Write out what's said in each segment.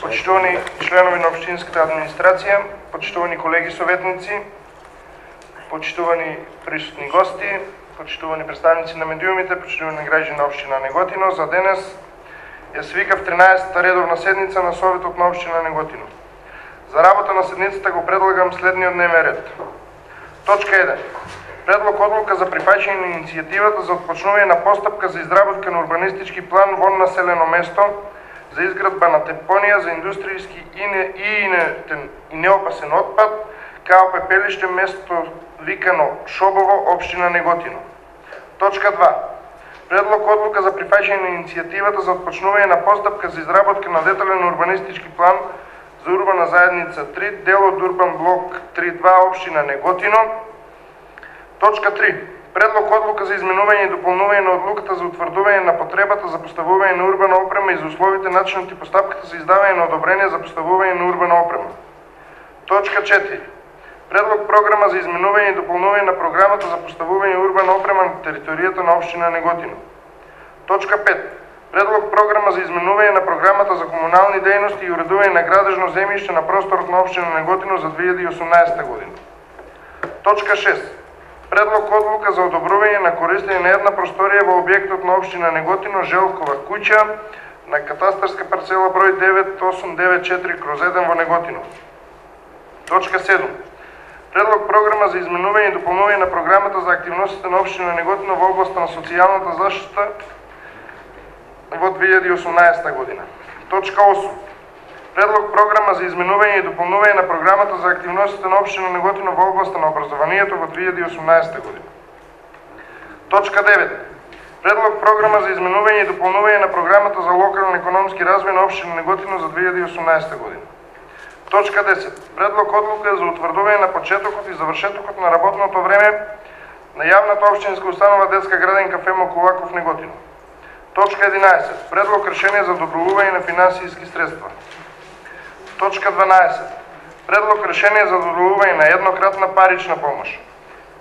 почитувани членови на Обштинската администрација, почитувани колеги советници, почитувани присутни гости, почитувани представници на медиумите, почитувани граѓани на Обштина Неготино, за денес ја свикав 13-та редовна седница на Советот на Обштина Неготино. За работа на седницата го предлагам следниот дневен ред. Точка 1. Предлог одлука за прифаќање на иницијативата за отпочнување на постапка за изработка на урбанистички план во населено место за изградба на депонија за индустријски и, не, и, не, и неопасен отпад, као пепелиште место викано Шобово, општина Неготино. Точка 2. Предлог одлука за прифаќање на иницијативата за отпочнување на постапка за изработка на детален урбанистички план за урбана заедница 3, дел од урбан блок 3.2, општина Неготино. Точка 3. Предлог одлука за изменување и дополнување на одлуката за утврдување на потребата за поставување на урбана опрема и за условите, начинот и постапката за издавање на одобрение за поставување на урбана опрема. Точка 4. Предлог програма за изменување и дополнување на програмата за поставување урбана опрема на територијата на општина Неготино. Точка 5. Предлог програма за изменување на програмата за комунални дејности и уредување на градежно земјиште на просторот на општина Неготино за 2018 година. Точка 6 предлог одлука за одобрување на користење на една просторија во објектот на општина Неготино Желкова куќа на катастарска парцела број 9894 кроз 1 во Неготино. Точка 7. Предлог програма за изменување и дополнување на програмата за активностите на општина Неготино во областа на социјалната заштита во 2018 година. Точка 8 Предлог програма за изменување и дополнување на програмата за активностите на општина Неготино во областа на образованието во 2018 година. Точка 9. Предлог програма за изменување и дополнување на програмата за локален економски развој на општина Неготино за 2018 година. Точка 10. Предлог одлука за утврдување на почетокот и завршетокот на работното време на јавната општинска установа детска градинка Фемо Кулаков Неготино. Точка 11. Предлог решение за добровување на финансиски средства. Точка 12. Предлог решение за доделување на еднократна парична помош.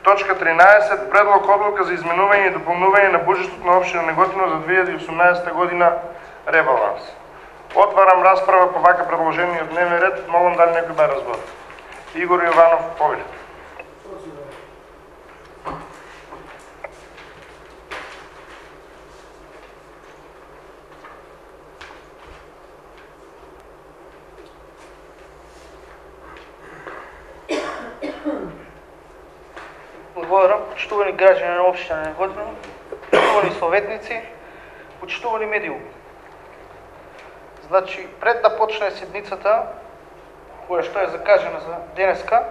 Точка 13. Предлог одлука за изменување и дополнување на буџетот на општина Неготино за 2018 година ребаланс. Отварам расправа по вака предложениот дневен ред. Молам дали некој да разбори. Игор Јованов, повелите. Благодарам, почитувани граѓани на општина Неготино, почитувани советници, почитувани медиум. Значи, пред да почне седницата, која што е закажена за денеска,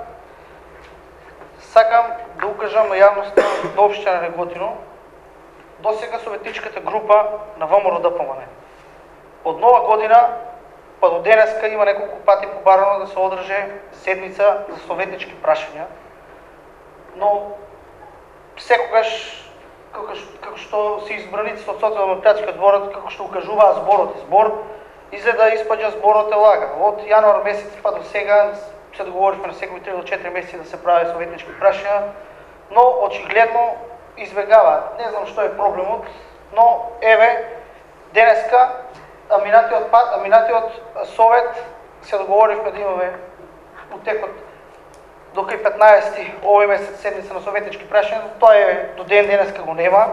сакам да укажам на јавноста на општина Неготино, досега советничката група на ВМРО да ДПМН. Од нова година па до денеска има неколку пати побарано да се одржи седница за советнички прашања, но секогаш како, како што се избраниците од социјалдемократскиот дворот како што укажуваа зборот и збор, изгледа испаѓа зборот е лага. Од јануар месец па до сега се договоривме на секој 3 до 4 месеци да се прави советнички прашања, но очигледно избегава. Не знам што е проблемот, но еве денеска аминатиот пат, аминатиот совет се договоривме да имаме утекот до кај 15 овој месец седница на советнички прашања, тоа е до ден денеска го нема,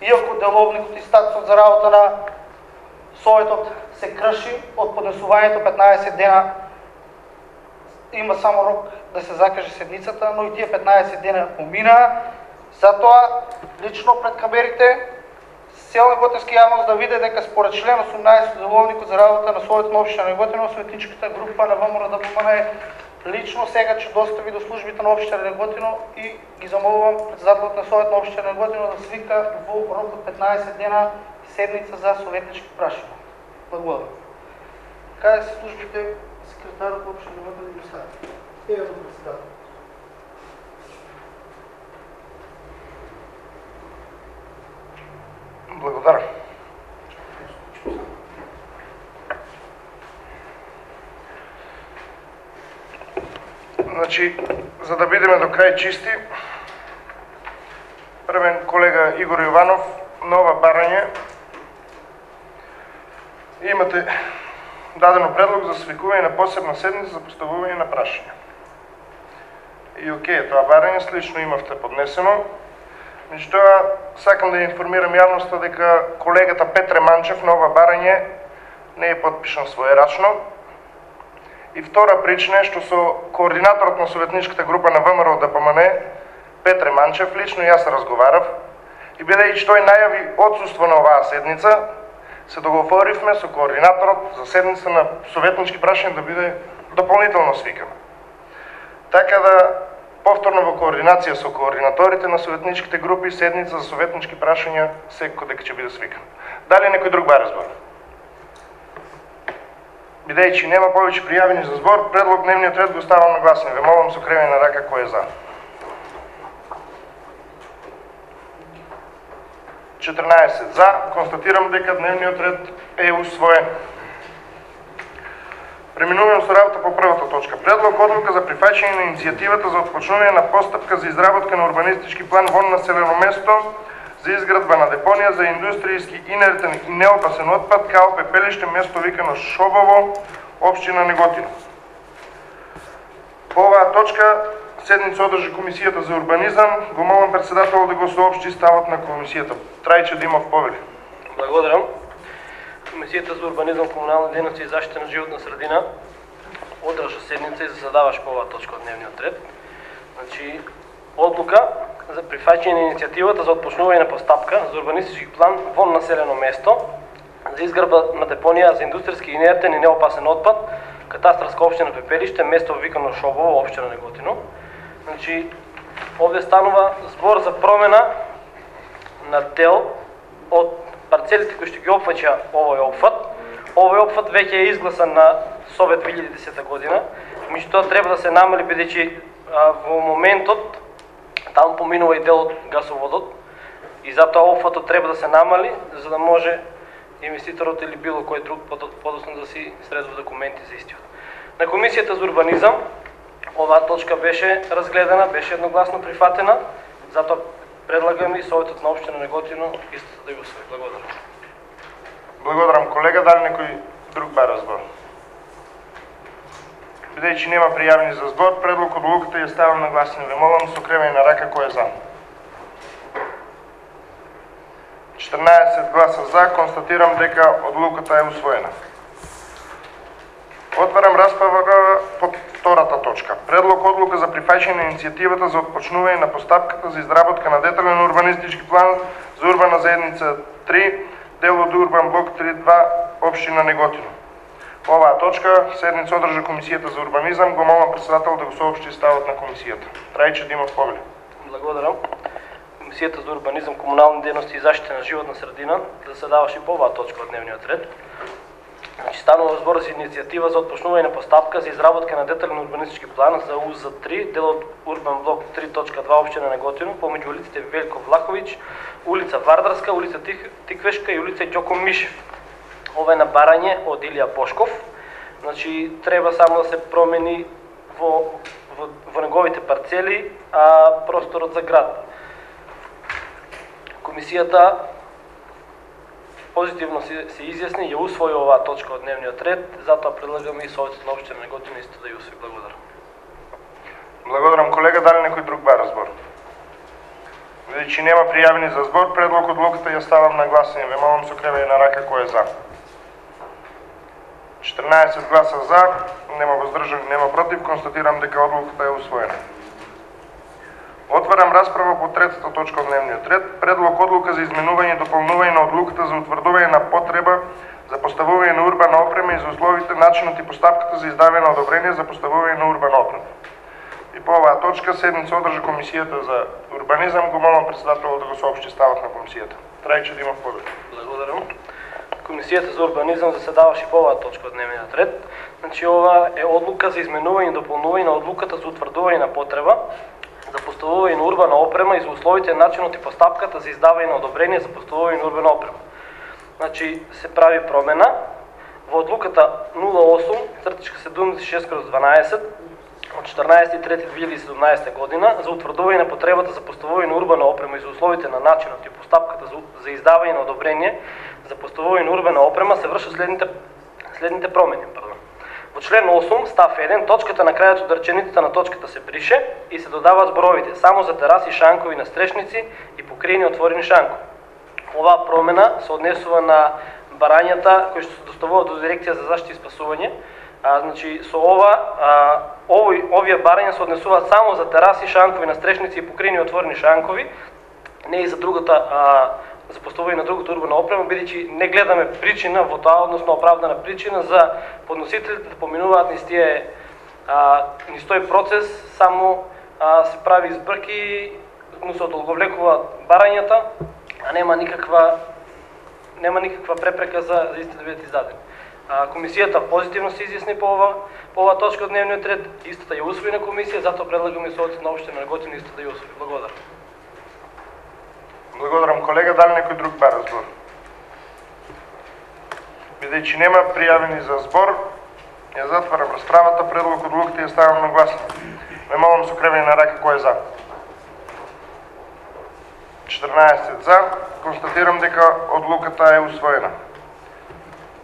иако деловникот и статусот за работа на советот се крши од поднесувањето 15 дена има само рок да се закаже седницата, но и тие 15 дена помина. Затоа, лично пред камерите, сел готинска јавност да види дека според член 18 деловникот за работа на Советот на Обшина на Готино, група на ВМРО да помане лично сега ќе достави до службите на општина Неготино и ги замолувам председателот на Совет на општина Неготино да свика во рок од 15 дена седница за советнички прашања. Благодарам. Кај се службите секретарот на општина Неготино да ги стави? Еве до председател. Благодарам. Значи, за да бидеме до крај чисти, првен колега Игор Јованов, нова барање. Имате дадено предлог за свикување на посебна седница за поставување на прашања. И окей, тоа барање слично имавте поднесено. Значи, Меѓутоа, сакам да информирам јавноста дека колегата Петре Манчев нова барање не е подпишан своерачно. И втора причина е што со координаторот на советничката група на ВМРО ДПМН, Петре Манчев, лично јас разговарав, и бидејќи тој најави отсуство на оваа седница, се договоривме со координаторот за седница на советнички прашања да биде дополнително свикана. Така да повторно во координација со координаторите на советничките групи седница за советнички прашања секој дека ќе биде свикана. Дали некој друг баре збор? Бидејќи нема повеќе пријавени за збор, предлог дневниот ред го ставам на гласање. Ве молам со кревење на рака кој е за. 14 за, констатирам дека дневниот ред е усвоен. Преминуваме со работа по првата точка. Предлог одлука за прифаќање на иницијативата за отпочнување на постапка за изработка на урбанистички план во населено место за изградба на депонија за индустријски инертен и неопасен отпад као пепелиште место викано Шобово, општина Неготино. По оваа точка седница одржи Комисијата за урбанизам. Го молам председател да го соопшти ставот на комисијата. Трајче Димов повели. Благодарам. Комисијата за урбанизам, комунални дејности и заштита на животна средина одржа седница и заседаваш по оваа точка од дневниот ред. Значи, одлука за прифаќање на иницијативата за отпочнување на постапка за урбанистички план во населено место за изградба на депонија за индустријски инертен и неопасен отпад, катастарска општина Пепелиште, место викано Шобово, општина Неготино. Значи, овде станува збор за промена на дел од парцелите кои што ги опфаќа овој опфат. Овој опфат веќе е изгласан на Совет 2010 година, меѓутоа треба да се намали бидејќи во моментот таму поминува и дел од гасоводот и затоа опфатот треба да се намали за да може инвеститорот или било кој друг подосно да си средува документи за истиот. На комисијата за урбанизам оваа точка беше разгледана, беше едногласно прифатена, затоа предлагам и Советот на општина Неготино истото да ја усвои. Благодарам. Благодарам колега, дали некој друг бара збор? Бидејќи нема пријавени за збор, предлог од луката ја ставам на гласни. Ве молам со кремење на рака кој е за. 14 гласа за, констатирам дека одлуката е усвоена. Отварам расправа по втората точка. Предлог одлука за прифаќање на иницијативата за отпочнување на постапката за изработка на детален урбанистички план за урбана заедница 3, дел од урбан блок 3.2, општина Неготино. По оваа точка седница одржа Комисијата за урбанизам, го молам председател да го соопшти ставот на комисијата. Трајче Димов Погле. Благодарам. Комисијата за урбанизам, комунални дејности и заштита на животна средина заседаваше по оваа точка од дневниот ред. Значи станува збор за иницијатива за отпочнување на постапка за изработка на детален урбанистички план за УЗ3, дел од Урбан блок 3.2 општина Неготино, помеѓу улиците Велко Влаховиќ, улица Вардарска, улица Тиквешка и улица Ѓоко Мишев. Ова е на барање од Илија Бошков. Значи треба само да се промени во, во, во неговите парцели, а просторот за град. Комисијата позитивно се, се изјасни ја усвои оваа точка од дневниот ред, затоа предлагаме и Советот на општина Неготино исто да ја усвои. Благодарам. Благодарам колега, дали некој друг бара збор? Бидејќи нема пријавени за збор, предлог од одлуката ја ставам на гласање. Ве молам со кремење на рака кој е за. 14 гласа за, нема воздржани, нема против, констатирам дека одлуката е усвоена. Отварам расправа по третата точка од дневниот ред. Предлог одлука за изменување и дополнување на одлуката за утврдување на потреба за поставување на урбана опрема и за условите, начинот и постапката за издавање на одобрение за поставување на урбана опрема. И по оваа точка седница одржа Комисијата за урбанизам. Го молам председателот да го соопшти ставот на комисијата. Трајче Димов Побед. Благодарам. Комисијата за урбанизам заседаваше по оваа точка од дневниот ред. Значи ова е одлука за изменување и дополнување на одлуката за утврдување на потреба за поставување на урбана опрема и за условите, начинот и постапката за издавање на одобрение за поставување на урбана опрема. Значи се прави промена во одлуката 08 цртичка 76 кроз 12 од 14.3.2017 година за утврдување на потребата за поставување на урбана опрема и за условите на начинот и постапката за, за издавање на одобрение за поставување на урбана опрема се вршат следните следните промени. Пардон. Во член 8, став 1, точката на крајот од реченицата на точката се брише и се додаваат зборовите само за тераси, шанкови, на стрешници и покриени отворени шанкови. Оваа промена се однесува на барањата кои што се доставуваат до дирекција за заштита и спасување. А, значи со ова а, овој овие барања се однесуваат само за тераси, шанкови, на стрешници и покриени отворени шанкови, не и за другата а, Да за поставување на другото урбана опрема, бидејќи не гледаме причина во тоа, односно оправдана причина за подносителите да поминуваат низ тие а, низ тој процес, само а, се прави избрки, му се одолговлекуваат барањата, а нема никаква нема никаква препрека за, за истите да бидат издадени. А, комисијата позитивно се изјасни по ова, по оваа точка од дневниот ред, истата ја усвои на комисија, затоа предлагаме со на општина Раготина исто да ја усвои. Благодарам. Благодарам колега, дали некој друг бара збор? Бидејќи нема пријавени за збор, ја затварам расправата, предлог од луката ја ставам на гласње. Ме молам со кревење на рака кој е за. 14 за, констатирам дека одлуката е усвоена.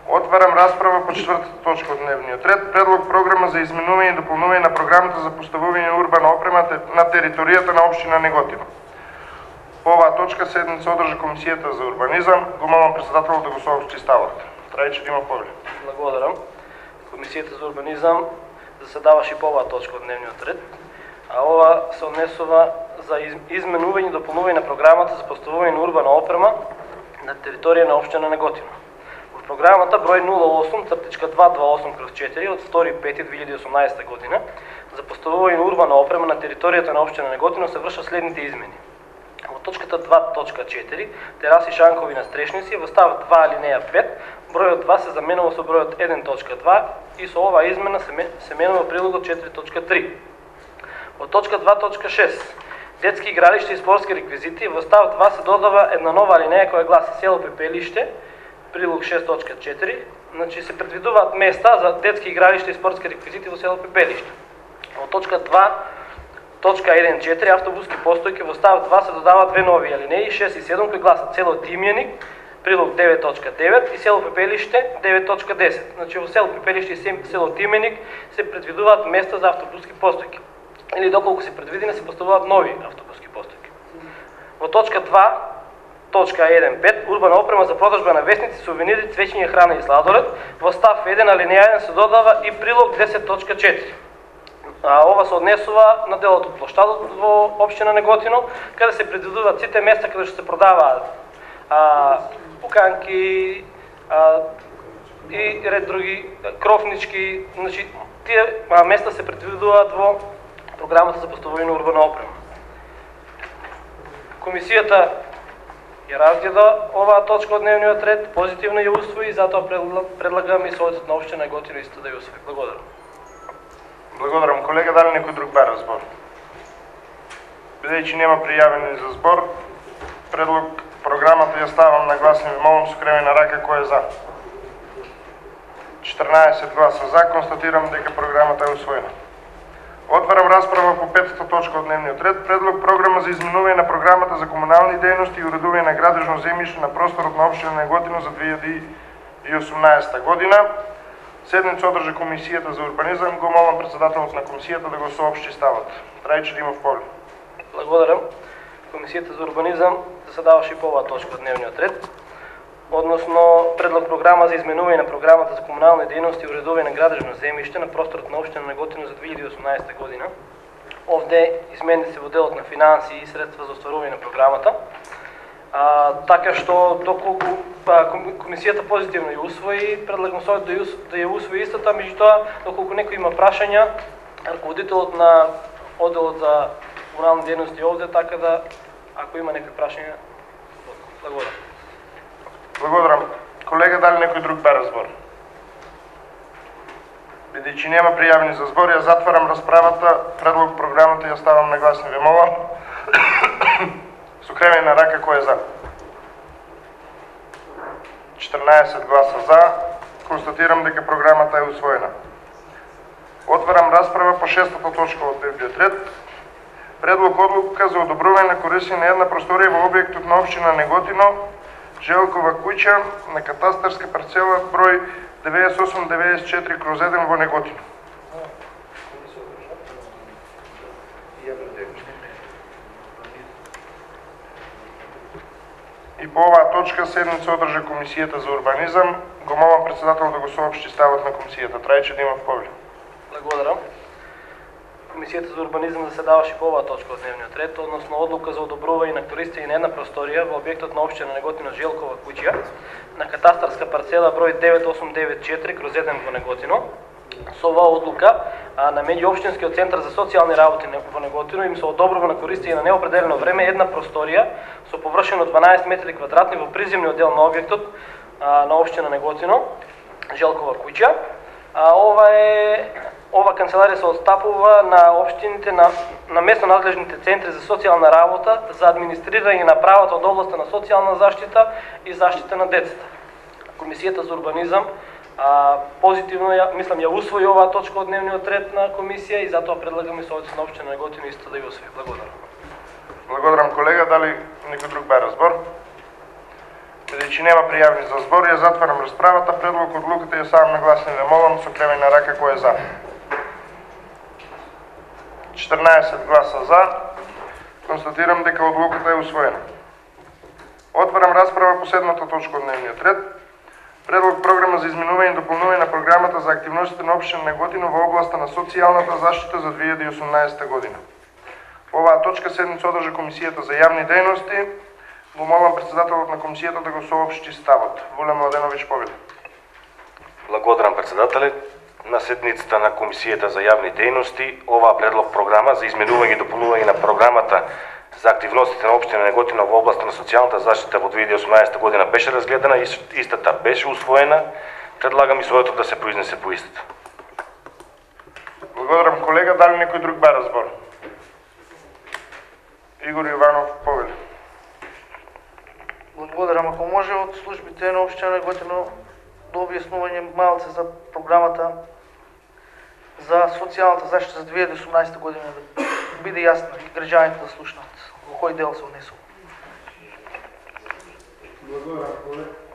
Отварам расправа по четвртата точка од дневниот ред. Предлог програма за изменување и дополнување на програмата за поставување на урбана опрема на територијата на општина Неготино. По оваа точка седница одржа Комисијата за урбанизам. Го молам председателот да го соопшти ставот. Трајче да има поглед. Благодарам. Комисијата за урбанизам заседаваше и по оваа точка од дневниот ред, а ова се однесува за изменување и дополнување на програмата за поставување на урбана опрема на територија на општина Неготино. Во програмата број 08 цртичка 228 кроз 4 од 2.5.2018 година за поставување на урбана опрема на територијата на општина Неготино се вршат следните измени. Точката 2.4, тераси шанкови на стрешници, во став 2 алинеја 5, бројот 2 се заменува со бројот 1.2 и со оваа измена се, се менува прилогот 4.3. Во точка 2.6, детски игралишта и спортски реквизити, во став 2 се додава една нова алинеја која гласи село Пепелиште, прилог 6.4, значи се предвидуваат места за детски игралишта и спортски реквизити во село Пепелиште. Во точка 2 Точка 1.4 автобуски постојки во став 2 се додаваат две нови алинеи 6 и 7 кои гласат село Тимјаник прилог 9.9 и село Пепелиште 9.10. Значи во село Пепелиште и село Тимјаник се предвидуваат места за автобуски постојки. Или доколку се предвидени се поставуваат нови автобуски постојки. Во точка 2 точка 1.5 урбана опрема за продажба на вестници, сувенири, цвеќиња, храна и сладолед. Во став 1 алинеја 1 се додава и прилог 10.4. А, ова се однесува на делот од площадот во општина Неготино, каде се предвидуваат сите места каде што се продаваат а, пуканки а, и ред други кровнички, значи тие а, места се предвидуваат во програмата за поставување на урбана опрема. Комисијата ја разгледа оваа точка од дневниот ред, позитивно ја усвои, затоа предлагам и Советот на општина Неготино исто да ја усвои. Благодарам. Благодарам колега, дали некој друг бара збор? Бидејќи нема пријавени за збор, предлог програмата ја ставам на гласни, ви молам со на рака кој е за. 14 гласа за, констатирам дека програмата е усвоена. Отварам расправа по петата точка од дневниот ред, предлог програма за изменување на програмата за комунални дејности и уредување на градежно земјиште на просторот на општина Неготино за 2018 година. Седница одржа Комисијата за урбанизам, го молам председателот на комисијата да го соопшти ставот. Трајче Димов има поле. Благодарам. Комисијата за урбанизам заседаваше и по оваа точка од дневниот ред, односно предлог програма за изменување на програмата за комунални дејности и уредување на градежно земјиште на просторот на општина Неготино за 2018 година. Овде измени се во делот на финансии и средства за остварување на програмата. А, така што доколку а, комисијата позитивно ја усвои, предлагам совет да ја, да ја усвои истата, меѓутоа доколку некој има прашања, раководителот на одделот за урални дејности овде, така да ако има некои прашања, да благодарам. Благодарам. Колега, дали некој друг бара збор? Бидејќи нема пријавени за збор, ја затварам расправата, предлог програмата ја ставам на гласни, ви молам. Со на рака кој е за? 14 гласа за, констатирам дека програмата е усвоена. Отварам расправа по шестата точка од дневниот ред. Предлог одлука за одобрување на користење на една просторија во објектот на општина Неготино, Желкова куќа на катастарска парцела број 9894 кроз 1 во Неготино. И по оваа точка седница одржа Комисијата за урбанизам. Го молам председател да го соопшти ставот на комисијата. Трајче да има повеќе. Благодарам. Комисијата за урбанизам заседаваше по оваа точка од дневниот ред, односно одлука за одобрување на користење на една просторија во објектот на општина Неготино Желкова куќија на катастарска парцела број 9894 кроз 1 во Неготино. Со оваа одлука а, на меѓуопштинскиот центар за социјални работи во Неготино им се одобрува на користење на неопределено време една просторија со површина од 12 метри квадратни во приземниот дел на објектот а, на општина Неготино, Желкова куќа. А, ова е ова канцеларија се отстапува на општините на, на местно надлежните центри за социјална работа за администрирање на правата од областа на социјална заштита и заштита на децата. Комисијата за урбанизам а, позитивно ја, мислам ја усвои оваа точка од дневниот ред на комисија и затоа предлагаме Советот на општина Неготино исто да ја усвои. Благодарам. Благодарам колега, дали некој друг бара збор? Бидејќи нема пријавени за збор, ја затварам расправата, предлог одлуката ја ставам на гласни да молам со креме на рака кој е за. 14 гласа за. Констатирам дека одлуката е усвоена. Отварам расправа по седмата точка од дневниот ред. Предлог програма за изменување и дополнување на програмата за активностите на општина Неготино во областа на социјалната заштита за 2018 година. По оваа точка седница одржа Комисијата за јавни дејности. Го молам председателот на комисијата да го соопшти ставот. Воле Младеновиќ повеќе. Благодарам председателе. На седницата на Комисијата за јавни дејности, оваа предлог програма за изменување и дополнување на програмата за активностите на општина Неготино во областа на социјалната заштита во 2018 година беше разгледана и истата беше усвоена. Предлагам и своето да се произнесе по истата. Благодарам колега, дали некој друг бара збор? Игор Јованов повеќе. Благодарам. Ако може од службите на општина Неготино да објаснување малце за програмата за социјалната заштита за 2018 година да биде јасно и граѓаните да слушнат кој дел се однесува.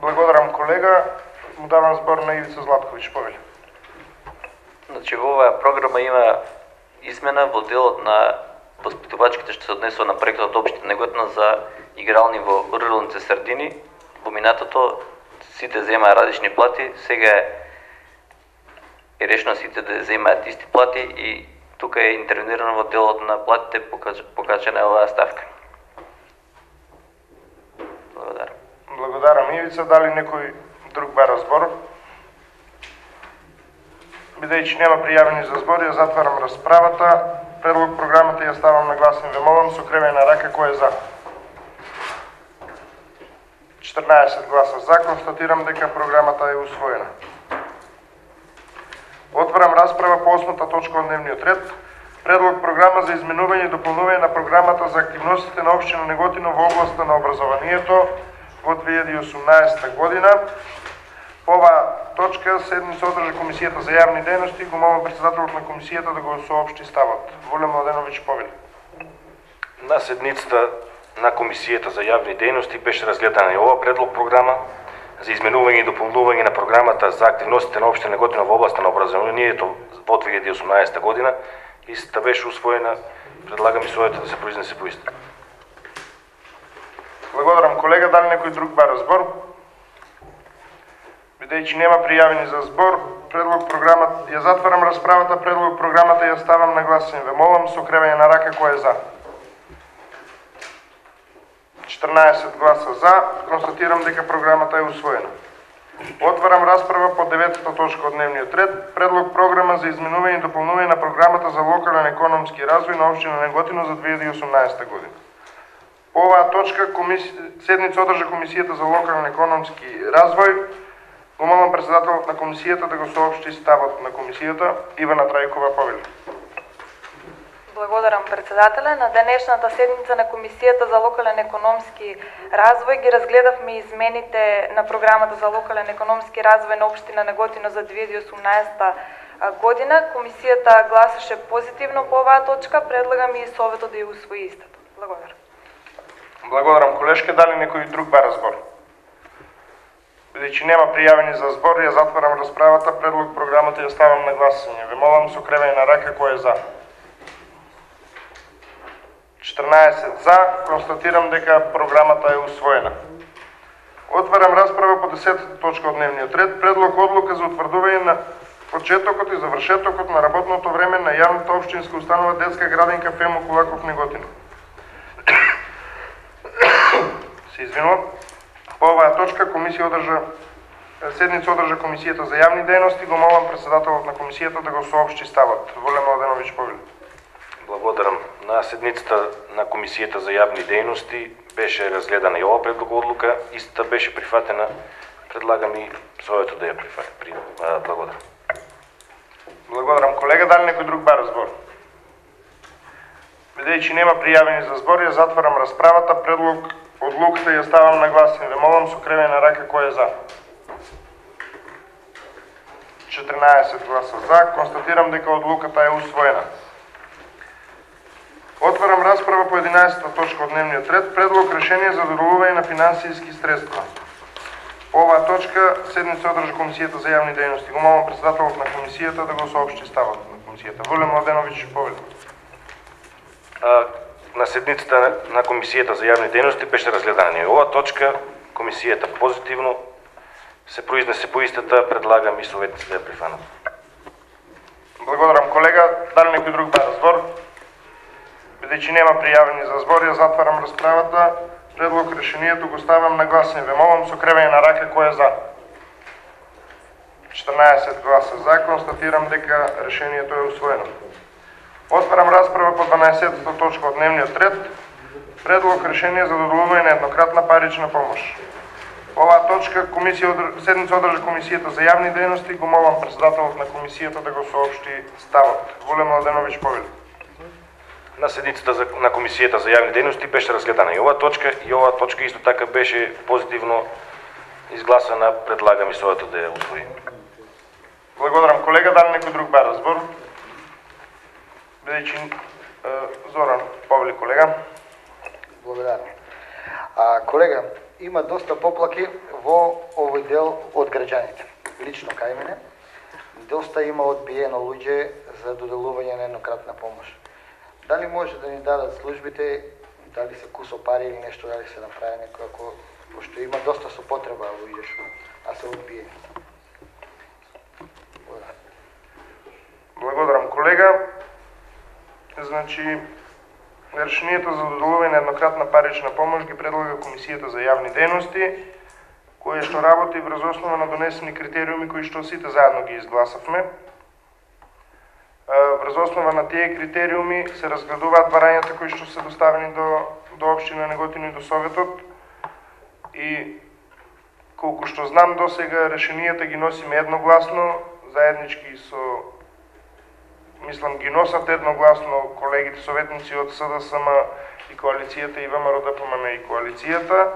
Благодарам колега. Му давам збор на Ивица Златковиќ повеќе. Значи, во оваа програма има измена во делот на воспитувачките што се однесува на проектот од општина Неготино за игрални во руралните средини. Во минатото сите земаа различни плати, сега е решено сите да земаат исти плати и тука е интервенирано во делот на платите, покачена е оваа ставка. Благодарам. Благодарам Ивица, дали некој друг бара збор? Бидејќи нема пријавени за збор, ја затварам расправата. Предлог програмата ја ставам на гласни ве со креме на рака кој е за. 14 гласа за, констатирам дека програмата е усвоена. Отварам расправа по осмата точка од дневниот ред. Предлог програма за изменување и дополнување на програмата за активностите на општина Неготино во областа на образованието во 2018 година. По оваа точка седница одржа Комисијата за јавни дејности. Го молам председателот на комисијата да го соопшти ставот. Воле Младеновиќ повели. На седницата на Комисијата за јавни дејности беше разгледана и ова предлог програма за изменување и дополнување на програмата за активностите на општина Неготино во областа на образованието во 2018 година. Истата беше усвоена. Предлагам и своето да се произнесе по истата. Благодарам колега, дали некој друг бара збор? Бидејќи нема пријавени за збор, предлог програмата, ја затварам расправата, предлог програмата ја ставам на гласен. Ве молам со кревање на рака кој е за. 14 гласа за, констатирам дека програмата е усвоена. Отварам расправа по деветата точка од дневниот ред, предлог програма за изменување и дополнување на програмата за локален економски развој на општина Неготино за 2018 година. По оваа точка комиси... седница одржа Комисијата за локален економски развој. Го молам председателот на комисијата да го соопшти ставот на комисијата Ивана Трајкова повели. Благодарам председателе. На денешната седница на Комисијата за локален економски развој ги разгледавме измените на програмата за локален економски развој на општина Неготино за 2018 година. Комисијата гласаше позитивно по оваа точка. Предлагам и советот да ја усвои истата. Благодарам. Благодарам колешке, дали некој друг бара збор? Бидејќи нема пријавени за збор, ја затварам расправата, предлог програмата ја ставам на гласање. Ве молам со кревење на рака кој е за. 14 за, констатирам дека програмата е усвоена. Отварам расправа по 10 точка од дневниот ред, предлог одлука за утврдување на почетокот и завршетокот на работното време на јавната општинска установа детска градинка Фемо Кулаков Неготино. Се извинувам. По оваа точка комисија одржа седница одржа комисијата за јавни дејности, го молам председателот на комисијата да го соопшти ставот. Воле Младеновиќ Повилев. Благодарам. На седницата на Комисијата за јавни дејности беше разгледана и ова предлог одлука, истата беше прифатена. Предлагам и советот да ја прифати. При... Благодарам. Благодарам колега, дали некој друг бара збор? Бидејќи нема пријавени за збор, ја затварам расправата, предлог одлуката ја ставам на гласен. Ве молам со кревење на рака кој е за. 14 гласа за, констатирам дека одлуката е усвоена. Отварам расправа по 11 точка од дневниот ред, предлог решение за доделување на финансиски средства. По оваа точка седница одржа комисијата за јавни дејности. Го молам председателот на комисијата да го соопшти ставот на комисијата. Воле Младеновиќ Повели. А, на седницата на- Комисијата за јавни дејности беше разгледана и ова точка. Комисијата позитивно се произнесе по истата, предлагам и советите да ја прифанат. Благодарам колега. Дали некој друг бара збор? Бидејќи нема пријавени за збор, ја затварам расправата. Предлог решението го ставам на гласење. Ве молам со кревење на рака кој е за. 14 гласа за, констатирам дека решението е усвоено. Отварам расправа по 12 точка од дневниот ред. Предлог решение за доделување на еднократна парична помош. Оваа точка комисија седница одржа комисијата за јавни дејности, го молам председателот на комисијата да го соопшти ставот. Воле Младеновиќ Повели. На седницата за, на Комисијата за јавни дејности беше разгледана и ова точка и ова точка исто така беше позитивно изгласана, предлагам и советот да ја усвои. Благодарам колега, дали некој друг бара збор? Бидејќи Зоран Повели колега. Благодарам. А, колега, има доста поплаки во овој дел од граѓаните. Лично кај мене, доста има одбиено луѓе за доделување на еднократна помош. Дали може да ни дадат службите, дали се кусо пари или нешто, дали се направи некој, ако, пошто има доста со потреба ако идеш, а се одбиени. Благодарам. Благодарам колега. Значи, решението за доделување на еднократна парична помош ги предлага Комисијата за јавни дејности, која што работи врз основа на донесени критериуми кои што сите заедно ги изгласавме. Врз основа на тие критериуми се разгледуваат барањата кои што се доставени до, до Обштина Неготин и до Советот и колку што знам до сега решенијата ги носиме едногласно, заеднички со мислам ги носат едногласно колегите советници од СДСМ и коалицијата и ВМРО да ДПМН и коалицијата.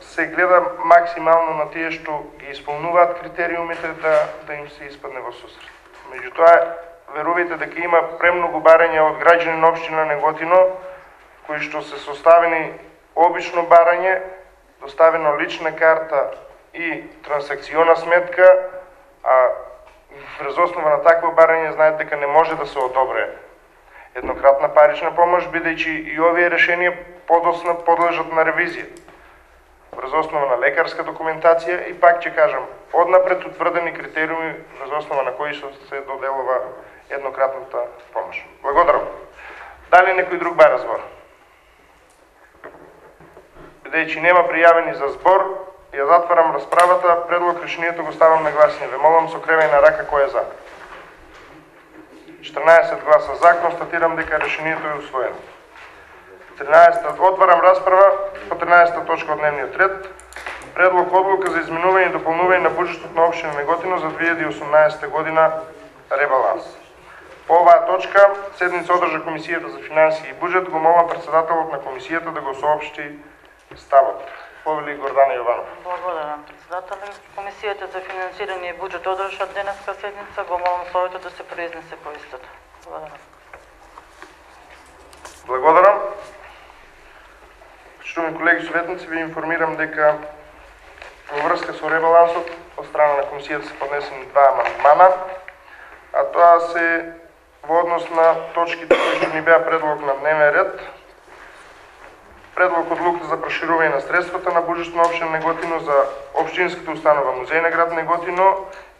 Се гледа максимално на тие што ги исполнуваат критериумите да да им се испадне во сусрет. Меѓутоа, верувајте дека има премногу барања од граѓани на општина Неготино кои што се составени обично барање, доставено лична карта и трансакциона сметка, а врз основа на такво барање знаете дека не може да се одобре. Еднократна парична помош, бидејќи и овие решенија подосна подлежат на ревизија врз основа на лекарска документација и пак ќе кажам, однапред утврдени критериуми врз основа на кои што се доделува еднократната помош. Благодарам. Дали некој друг бара збор? Бидејќи нема пријавени за збор, ја затварам расправата, предлог решението го ставам на гласни. Ве молам со кревење на рака кој е за. 14 гласа за, констатирам дека решението е усвоено. 13 отварам расправа по 13 точка од дневниот ред. Предлог одлука за изменување и дополнување на буџетот на општина Неготино за 2018 година ребаланс. По оваа точка седница одржа комисијата за финансии и буџет, го молам председателот на комисијата да го соопшти ставот. Повели Гордана Јованов. Благодарам, председателе. Комисијата за финансирање и буџет одржа денеска седница. Го молам советот да се произнесе по истото. Благодарам. Благодарам. Почитувани колеги советници, ви информирам дека во врска со ребалансот од страна на комисијата се поднесени два амандмана, а тоа се во однос на точките кои што ни беа предлог на дневен ред, предлог одлука за проширување на средствата на буџетот на општина Неготино за општинската установа Музеј на град Неготино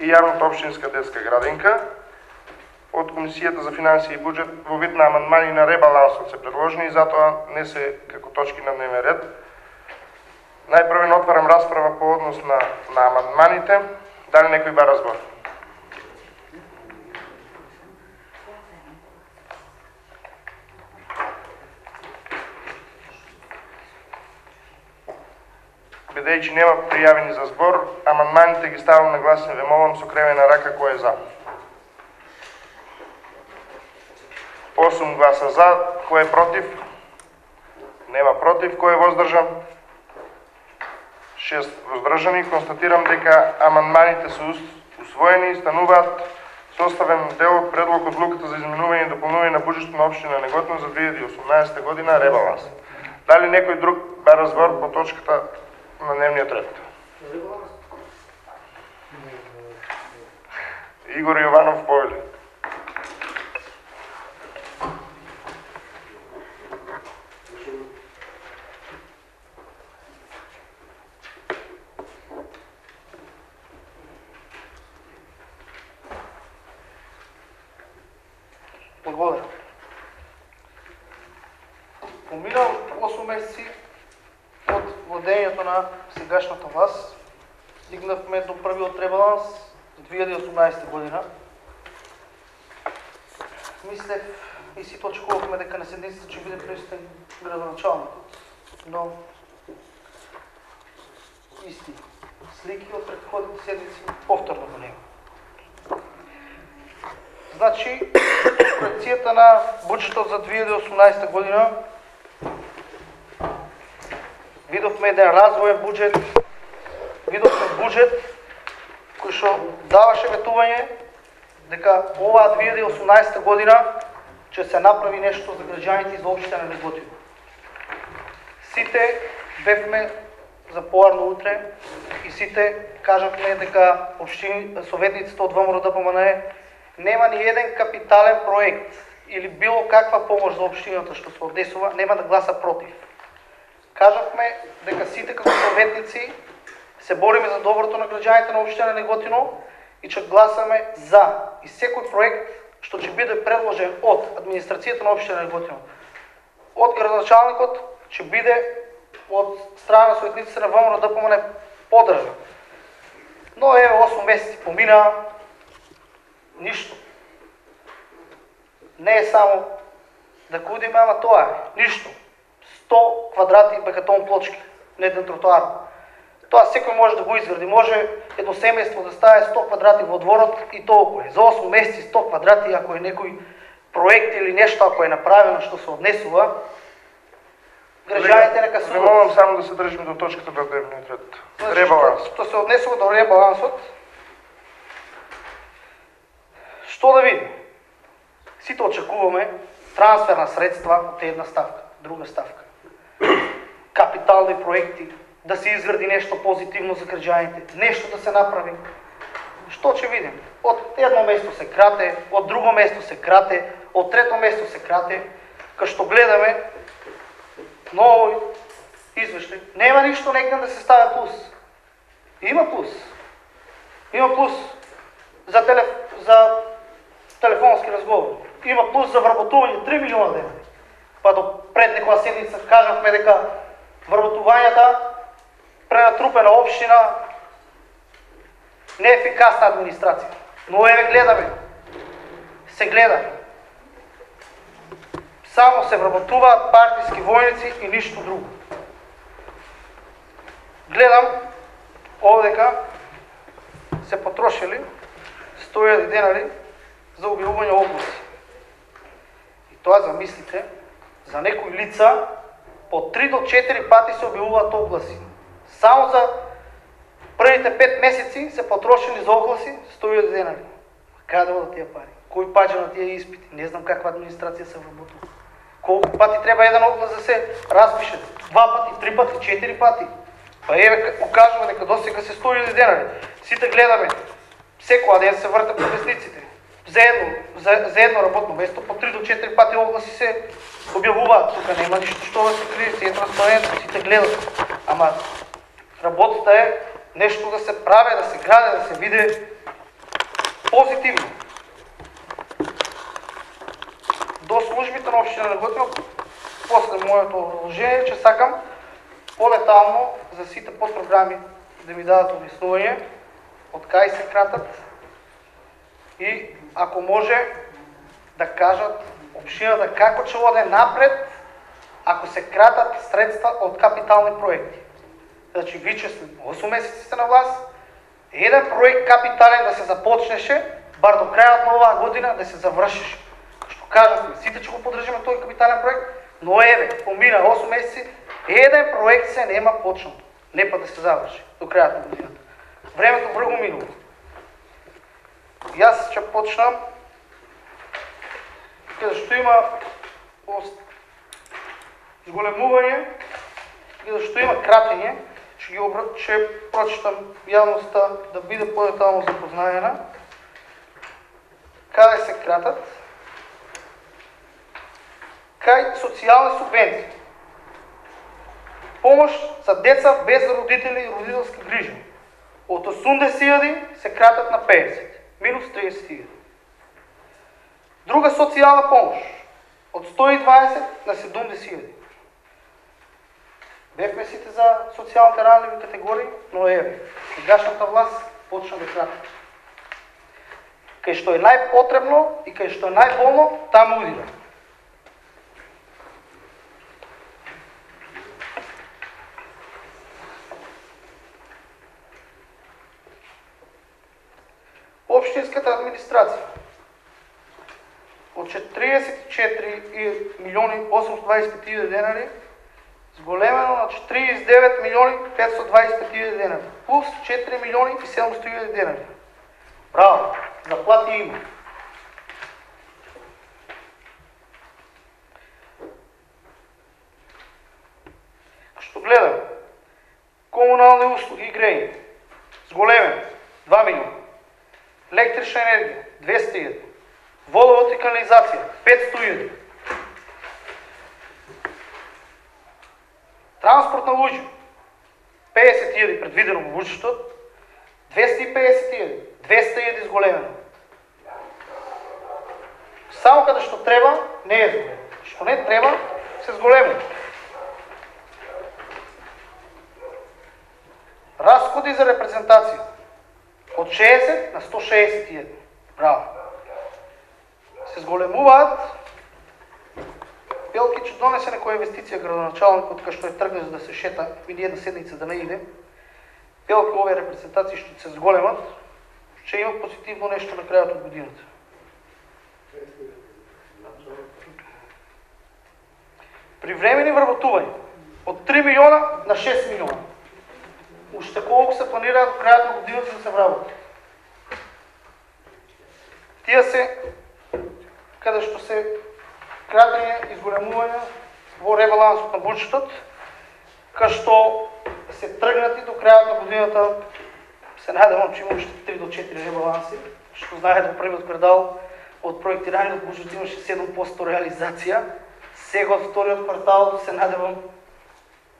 и јавната општинска детска градинка. Од Комисијата за финансии и буџет во вид на амандмани на ребалансот се предложени и затоа не се како точки на дневен ред. Најпрвен отварам расправа по однос на, на амандманите. Дали некој бара збор? Бидејќи нема пријавени за збор, амандманите ги ставам на гласен ве молам со кревена рака кој е за. 8 гласа за, кој е против? Нема против, кој е воздржан? 6 воздржани. Констатирам дека амандманите се усвоени и стануваат составен дел од предлог одлуката за изменување и дополнување на буџетот на општина Неготино за 2018 година ребаланс. Дали некој друг бара збор по точката на дневниот ред? Игор Јованов повели. Благодарам. Поминал 8 месеци од владењето на сегашната власт, стигнавме до првиот ребаланс 2018 година. Мислев и си точкувавме дека на седмицата ќе биде присутен градоначалникот, но исти слики од предходните седмици повторно го нема. Значи, проекцијата на буџетот за 2018 година видовме еден развоен буџет, видовме буџет кој што даваше ветување дека оваа 2018 година ќе се направи нешто за граѓаните и за општина на Неготино. Сите бевме за поарно утре и сите кажавме дека општини советниците од ВМРО ДПМН нема ни еден капитален проект или било каква помош за општината што се однесува, нема да гласа против. Кажавме дека сите како советници се бориме за доброто на граѓаните на општина Неготино и ќе гласаме за и секој проект што ќе биде предложен од администрацијата на општина Неготино, од градоначалникот ќе биде од страна на советниците на ВМРО да помане поддржан. Но еве 8 месеци помина, ништо. Не е само да кудиме, ама тоа е, ништо. 100 квадрати бекатон плочки на еден тротоар. Тоа секој може да го изгради. Може едно семејство да стави 100 квадрати во дворот и толку е. За 8 месеци 100 квадрати, ако е некој проект или нешто ако е направено што се однесува, граѓаните нека судат. молам само да се држиме до точката на дневниот ред. Значи, Ребаланс. Што, што се однесува до ребалансот, што да видиме? Сите очекуваме трансфер на средства од една ставка, друга ставка. Капитални проекти, да се изгради нешто позитивно за граѓаните, нешто да се направи. Што ќе видиме? Од едно место се крате, од друго место се крате, од трето место се крате, кај што гледаме новој извештај, нема ништо негде да се ставя плюс. Има плюс. Има плюс за, телеф... за телефонски разговор. Има плюс за вработување 3 милиона денари. Па до пред некоја седница кажавме дека вработувањата пренатрупена општина неефикасна администрација. Но еве гледаме. Се гледа. Само се вработуваат партиски војници и ништо друго. Гледам овдека се потрошили 100.000 денари за обилување облаци. И тоа замислите, за некои лица по 3 до 4 пати се обилуваат облаци. Само за првите пет месеци се потрошени за огласи 100.000 денари. Каде да одат тие пари? Кој паѓа на тие испити? Не знам каква администрација се вработува. Колку пати треба еден оглас да се распише? Два пати, три пати, четири пати. Па еве укажува дека досега се 100.000 денари. Сите гледаме секоја ден се вртат по вестниците. За едно, за, за едно работно место по 3 до 4 пати огласи се објавуваат. Тука нема ништо што да се крие, се е транспарентно, сите гледат. Ама работата е нешто да се прави, да се гради, да се види позитивно. До службите на општина Неготино, после моето обложение, че сакам по-детално за сите подпрограми да ми дадат обяснување од кај се кратат и ако може да кажат општината како ќе оде напред ако се кратат средства од капитални проекти. Значи, виче 8 месеци сте на власт, еден проект капитален да се започнеше, бар до крајот на оваа година да се завршиш. Што кажавме, сите ќе го подржиме тој капитален проект, но еве, помина 8 месеци, еден проект се нема почнат. Не па да се заврши до крајот на годината. Времето врго минува. Јас ќе почнам каде што има ост- зголемување, каде што има кратење, ќе ги обра... ќе прочитам јавноста да биде подетално запознаена. Каде се кратат? Кај социјални субвенции. Помош за деца без родители и родителски грижи. Од 80.000 се кратат на 50, минус 30.000. Друга социјална помош од 120 на 70.000. Бевме сите за социјалните ранливи категории, но еве, сегашната власт почна да крати. Кај што е најпотребно и кај што е најболно, таму удира. Обштинската администрација од 44 милиони 825 денари зголемено на 49 милиони 525 хиляди денари, плюс 4 милиони и 700 хиляди денари. Браво, заплати има. Што гледам, комунални услуги и грејење, зголемен 2 милиона, електрична енергија 200 хиляди, водовод и канализација 500 хиляди, Транспорт на луѓе 50.000 предвидено во буџетот, 250 хиляди, 200 зголемено. Само каде што треба, не е зголемено. Што не треба, се зголемено. Расходи за репрезентација од 60 на 160. Браво. Се зголемуваат Јалкич ќе донесе некоја инвестиција градоначалникот кај што е тргне за да се шета види една седница да не иде. Белки овие репрезентации што се зголемат, ќе има позитивно нешто на крајот од годината. Привремени вработување од 3 милиона на 6 милиона. Уште колку се планира до крајот на годината да се вработи. Тие се каде што се кратење и зголемување во ребалансот на буџетот, кај што се тргнати до крајот на годината, се надевам, че има уште 3 до 4 ребаланси, што знаете во да првиот квартал од проектираниот буџет имаше 7% реализација, сега од вториот квартал се надевам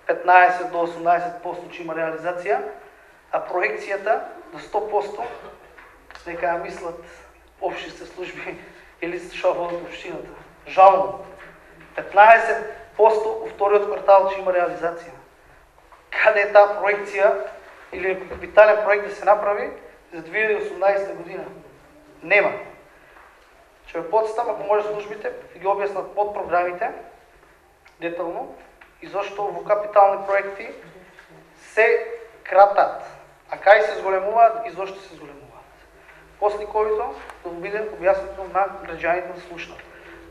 15 до 18% че има реализација, а проекцијата до 100% нека мислат општински служби или шофот од општината. Жално. 15% во вториот квартал ќе има реализација. Каде е таа проекција или капитален проект да се направи за 2018 година? Нема. Ќе ве подстам, ако може службите, да ги објаснат под програмите, детално, и зашто во капитални проекти се кратат, а кај се зголемуваат и зашто се зголемуваат. После којто да биде објаснато на граѓаните да на слушната.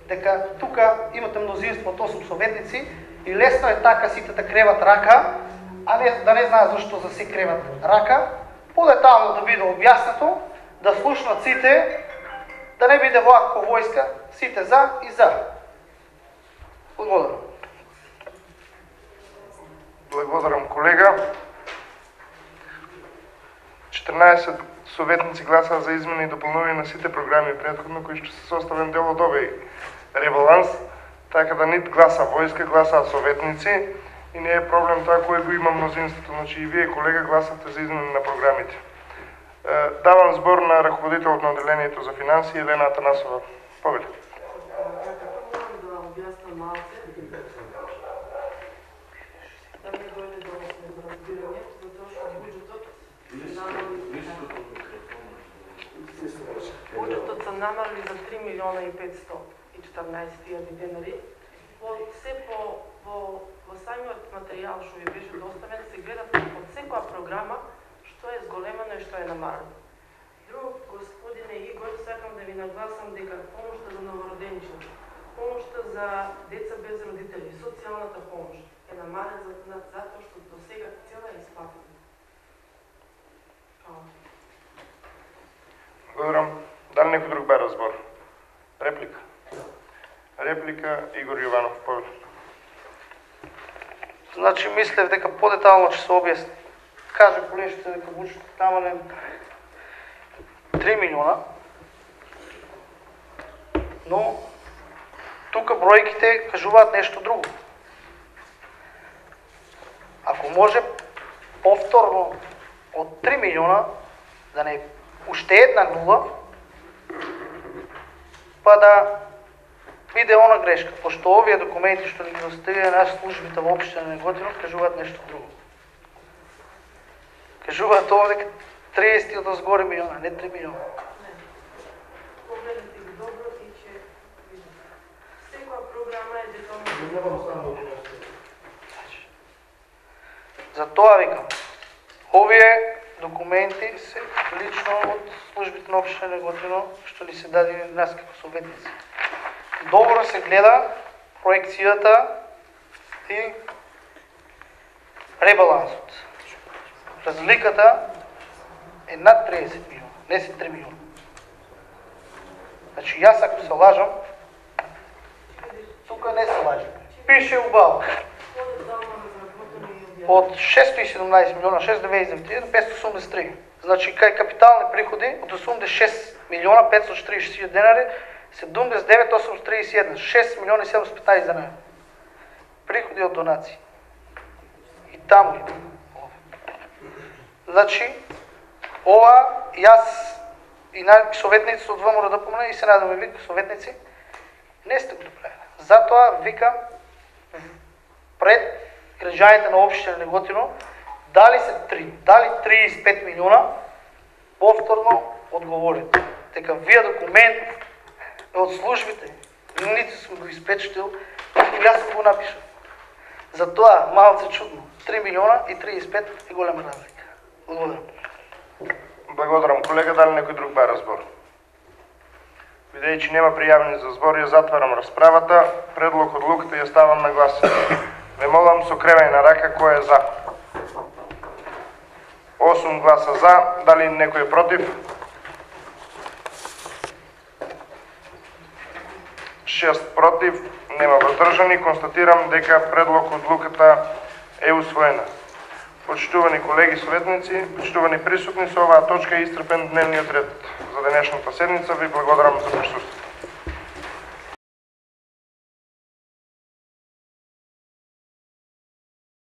Дека тука имате мнозинство од 8 советници и лесно е така сите да креват рака, а не да не знаат зашто за се креват рака, подетално да биде објаснато, да слушнат сите, да не биде влак војска, сите за и за. Благодарам. Благодарам колега. 14 советници гласа за измени и дополнување на сите програми предходно, кои што се составен дел од овој ребаланс, така да нит гласа војска, гласаат советници и не е проблем тоа кој го има мнозинството, значи и вие колега гласате за измени на програмите. Давам збор на раководителот на отделението за финансии Елена Атанасова. Повели. Дојде до што буџетот намали... Буџетот се намали за 3 милиона и 500 денари. Во, се по, во, во самиот материјал што ви беше доставен, се гледа од секоја програма што е зголемено и што е намалено. Друго, господине Игор, сакам да ви нагласам дека помошта за новороденичните, помошта за деца без родители, социјалната помош е намалена за, на, затоа што до сега цела е исплатена. Благодарам. Дали некој друг бара збор? Реплика? Реплика Игор Јованов. Повели. Значи, мислев дека подетално ќе се објасни. Каже колешите дека бучат тама не 3 милиона, но тука бројките кажуваат нешто друго. Ако може повторно од 3 милиона да не уште една нула, па да биде она грешка, пошто овие документи што ни ги доставија на службите во општина Неготино кажуваат нешто друго. Кажуваат ова дека 30 од згоре милиона, не 3 милиона. Погледнете ги Затоа викам, овие документи се лично од службите на општина Неготино што ни се даде нас како советници. Добро се гледа проекцијата и ребалансот. Разликата е над 30 милиона, не се 3 милиона. Значи јас ако се лажам, тука не се лажам. Пише убаво. Од 617 милиона 699 на 583. Значи кај капитални приходи од 86 милиона 546 денари 79 831 6 милиона и 715 денари. Приходи од донации. И таму има. Значи ова јас и на советниците од ВМРО да помне и се надаме ви советници не сте го направили. Затоа викам пред граѓаните на општина Неготино, дали се 3, дали 35 милиона, повторно одговорите. Дека вие документ од службите, ниту сум го испечатил, и јас сум го напишал. Затоа малце чудно. 3 милиона и 35 е голема разлика. Благодарам. Благодарам колега, дали некој друг бара збор? Бидејќи нема пријавени за збор, ја затварам расправата. Предлог од луката ја ставам на гласање. Ве молам со кревање на рака кој е за. 8 гласа за, дали некој е против? 6 против, нема воздржани. Констатирам дека предлог одлуката е усвоена. Почитувани колеги советници, почитувани присутни, со оваа точка е истрпен дневниот ред за денешната седница. Ви благодарам за присуството.